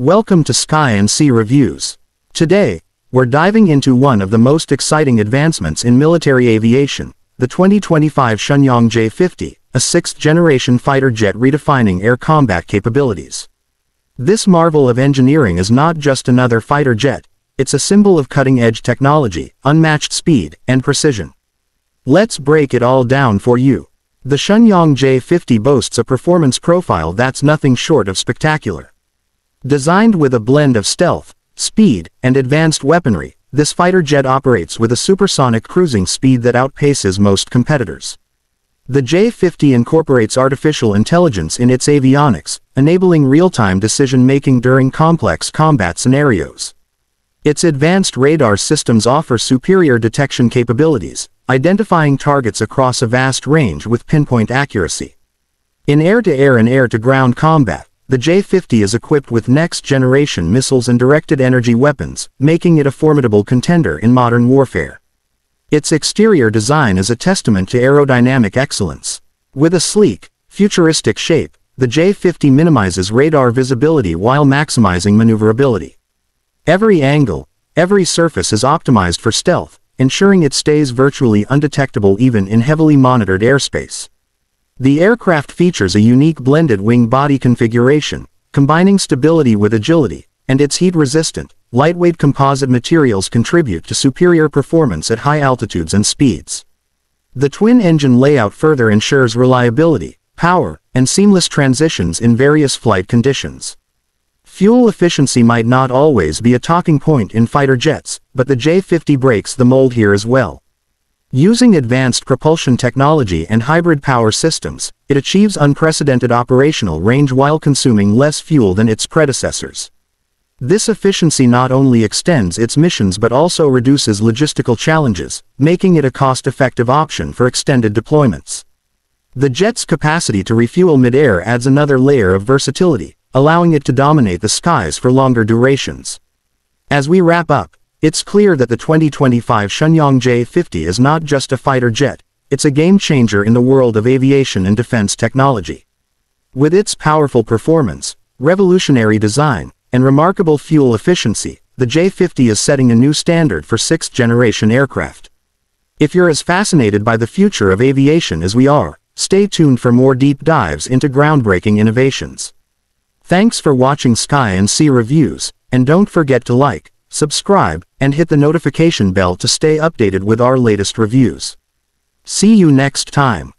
Welcome to Sky and Sea Reviews. Today, we're diving into one of the most exciting advancements in military aviation, the 2025 Shenyang J-50, a sixth-generation fighter jet redefining air combat capabilities. This marvel of engineering is not just another fighter jet, it's a symbol of cutting-edge technology, unmatched speed, and precision. Let's break it all down for you. The Shenyang J-50 boasts a performance profile that's nothing short of spectacular. Designed with a blend of stealth, speed, and advanced weaponry, this fighter jet operates with a supersonic cruising speed that outpaces most competitors. The J-50 incorporates artificial intelligence in its avionics, enabling real-time decision-making during complex combat scenarios. Its advanced radar systems offer superior detection capabilities, identifying targets across a vast range with pinpoint accuracy. In air-to-air -air and air-to-ground combat, the J-50 is equipped with next-generation missiles and directed energy weapons, making it a formidable contender in modern warfare. Its exterior design is a testament to aerodynamic excellence. With a sleek, futuristic shape, the J-50 minimizes radar visibility while maximizing maneuverability. Every angle, every surface is optimized for stealth, ensuring it stays virtually undetectable even in heavily monitored airspace. The aircraft features a unique blended wing body configuration, combining stability with agility, and its heat-resistant, lightweight composite materials contribute to superior performance at high altitudes and speeds. The twin-engine layout further ensures reliability, power, and seamless transitions in various flight conditions. Fuel efficiency might not always be a talking point in fighter jets, but the J-50 breaks the mold here as well. Using advanced propulsion technology and hybrid power systems, it achieves unprecedented operational range while consuming less fuel than its predecessors. This efficiency not only extends its missions but also reduces logistical challenges, making it a cost-effective option for extended deployments. The jet's capacity to refuel mid-air adds another layer of versatility, allowing it to dominate the skies for longer durations. As we wrap up, it's clear that the 2025 Shenyang J-50 is not just a fighter jet, it's a game-changer in the world of aviation and defense technology. With its powerful performance, revolutionary design, and remarkable fuel efficiency, the J-50 is setting a new standard for sixth-generation aircraft. If you're as fascinated by the future of aviation as we are, stay tuned for more deep dives into groundbreaking innovations. Thanks for watching Sky and Sea Reviews, and don't forget to like, subscribe, and hit the notification bell to stay updated with our latest reviews. See you next time.